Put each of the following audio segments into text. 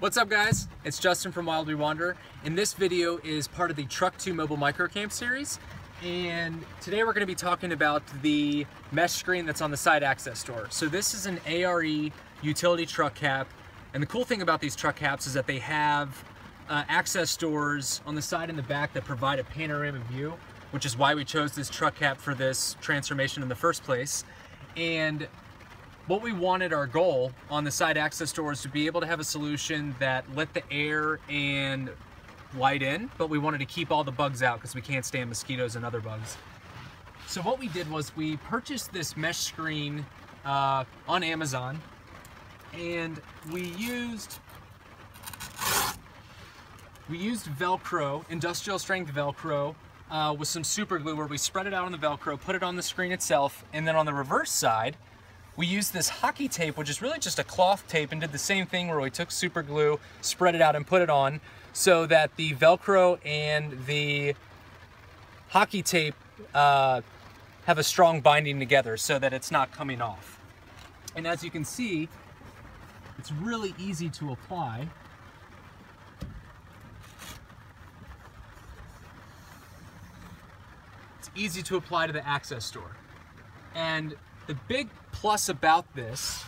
What's up guys? It's Justin from Wild We Wander and this video is part of the Truck 2 Mobile Microcamp series and today we're going to be talking about the mesh screen that's on the side access door. So this is an ARE utility truck cap and the cool thing about these truck caps is that they have uh, access doors on the side and the back that provide a panoramic view which is why we chose this truck cap for this transformation in the first place. And what we wanted our goal on the side access door is to be able to have a solution that let the air and light in, but we wanted to keep all the bugs out because we can't stand mosquitoes and other bugs. So what we did was we purchased this mesh screen uh, on Amazon and we used we used Velcro, industrial strength Velcro, uh, with some super glue where we spread it out on the Velcro, put it on the screen itself, and then on the reverse side, we used this hockey tape, which is really just a cloth tape, and did the same thing where we took super glue, spread it out, and put it on so that the Velcro and the hockey tape uh, have a strong binding together so that it's not coming off. And as you can see, it's really easy to apply. It's easy to apply to the access door. And the big plus about this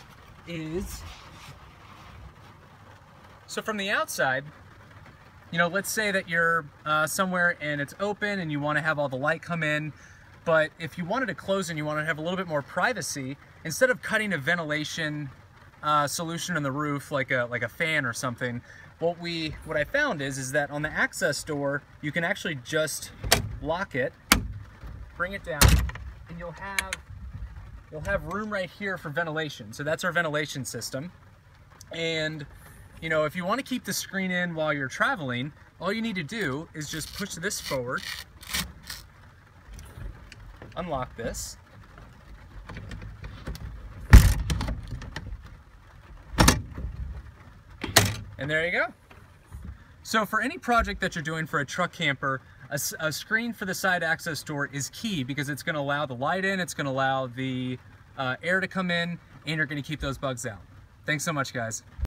is, so from the outside, you know, let's say that you're uh, somewhere and it's open and you want to have all the light come in, but if you wanted to close and you want to have a little bit more privacy, instead of cutting a ventilation uh, solution in the roof like a like a fan or something, what we what I found is is that on the access door you can actually just lock it, bring it down, and you'll have you'll have room right here for ventilation. So that's our ventilation system. And you know, if you want to keep the screen in while you're traveling, all you need to do is just push this forward, unlock this, and there you go. So for any project that you're doing for a truck camper, a, a, screen for the side access door is key because it's going to allow the light in, it's going to allow the uh, air to come in, and you're going to keep those bugs out. Thanks so much, guys.